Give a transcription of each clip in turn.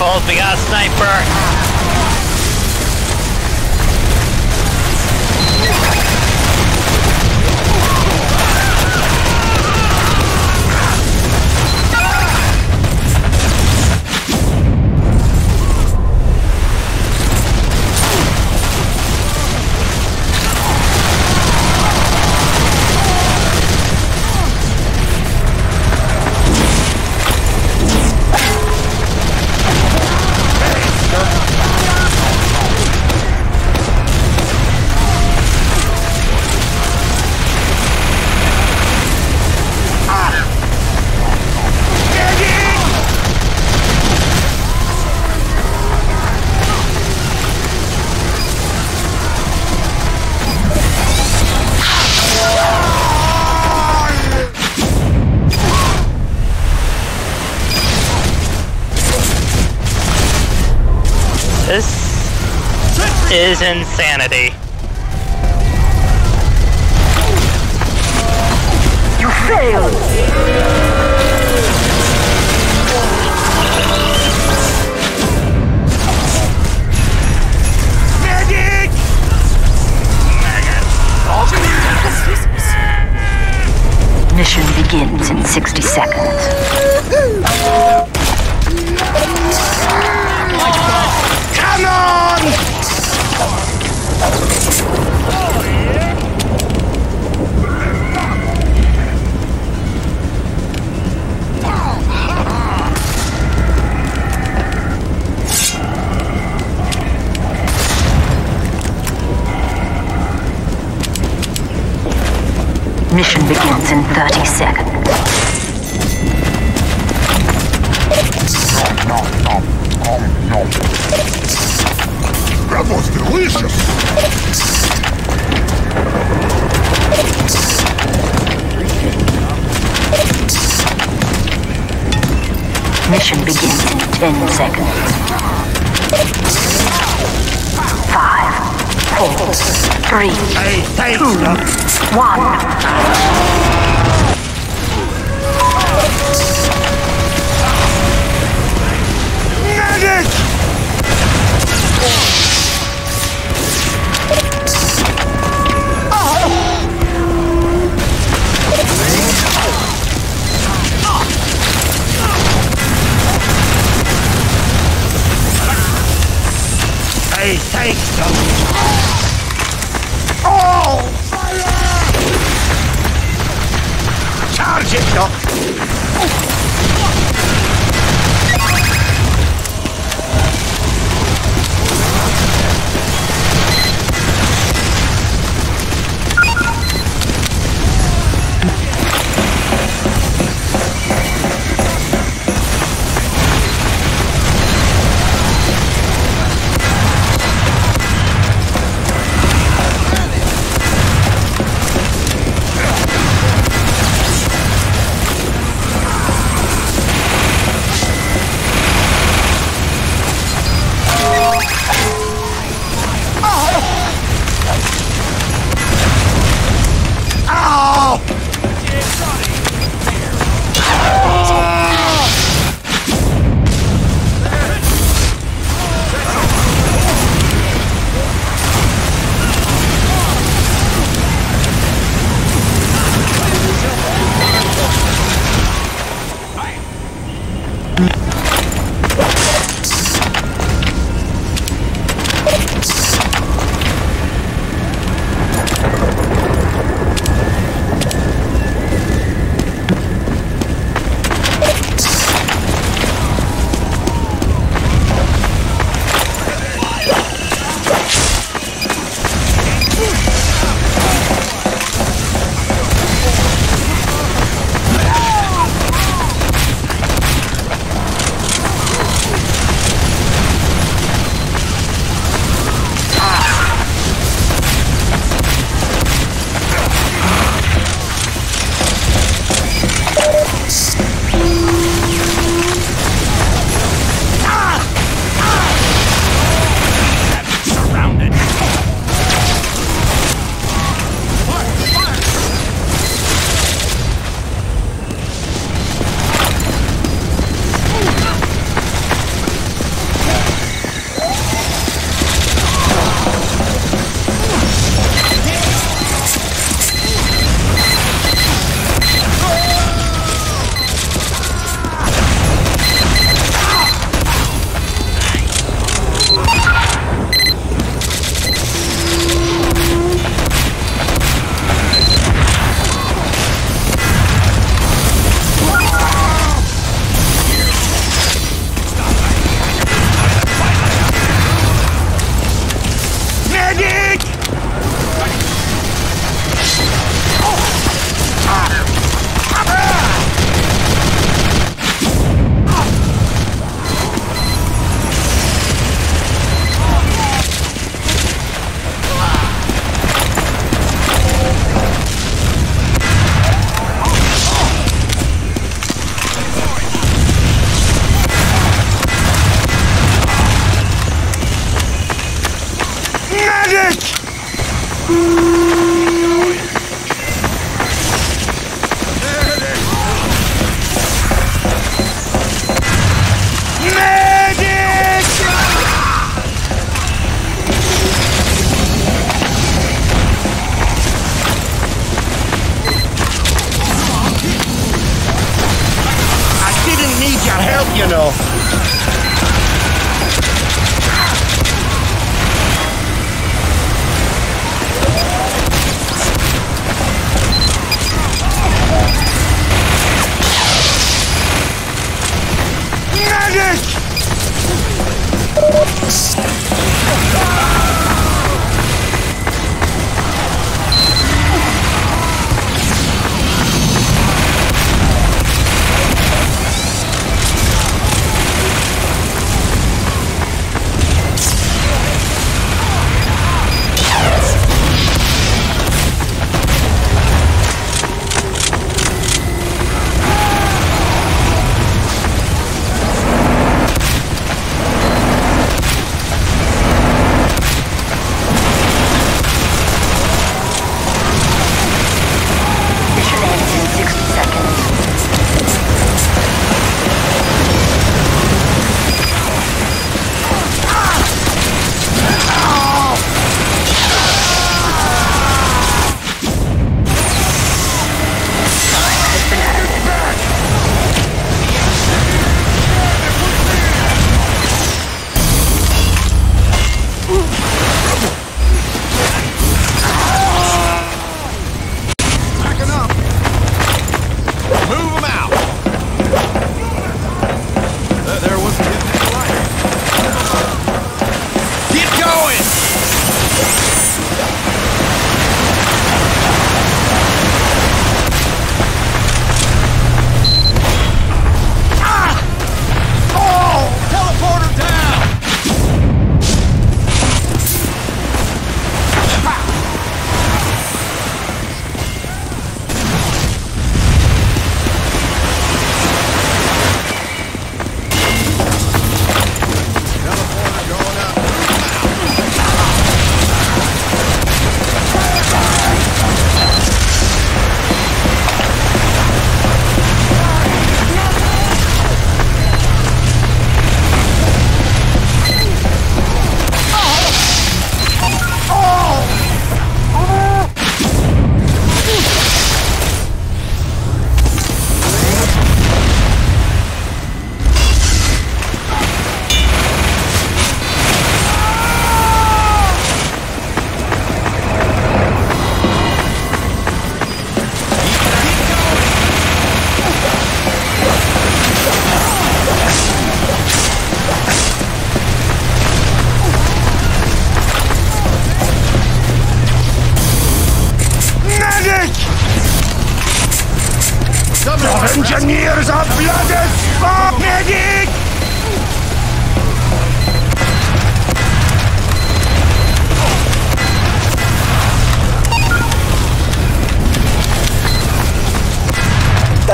rifles, we got a sniper! Is insanity. You failed! Medic! Mission begins in 60 seconds. Mission begins in 30 seconds. That was delicious! Mission begins in 10 seconds. Four, three, two, one. Medic!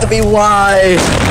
That'd be why.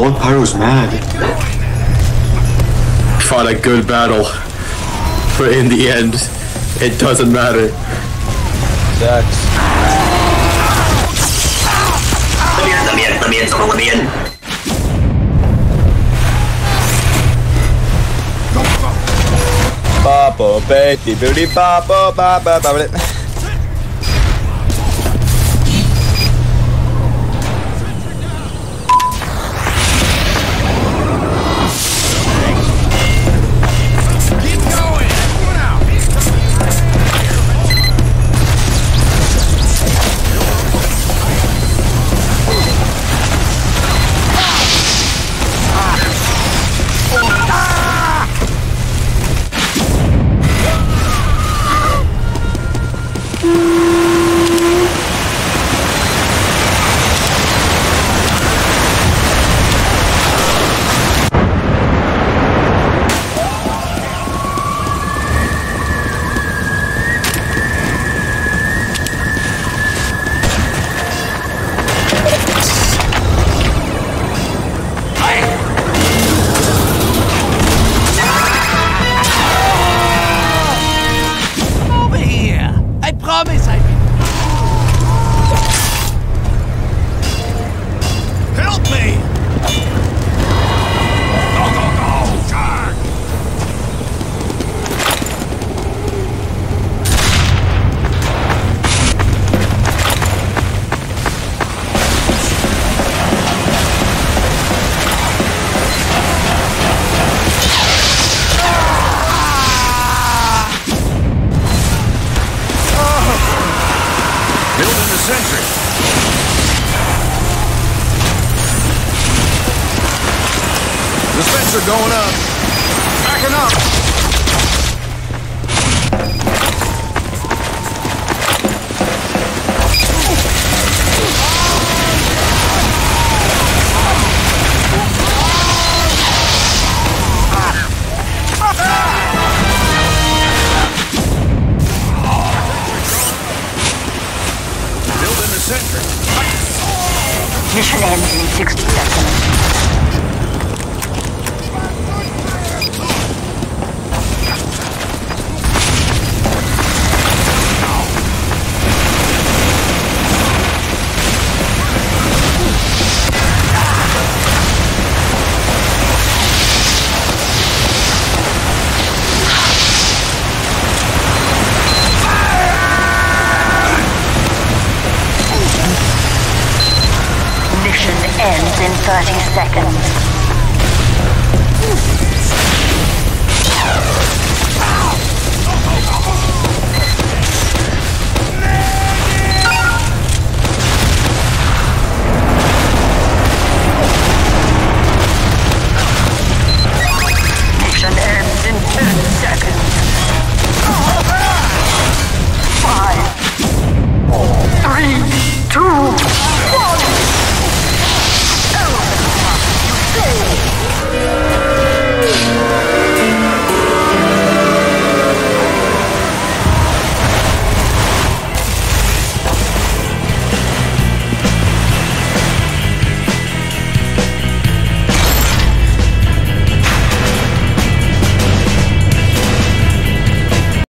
Lord Pyro's mad. Fought a good battle. But in the end, it doesn't matter. Sucks. También, también, también, solo también. Papo, Betty, Beauty, Papo, Papa, Papa. Ends in 60 seconds. Seconds.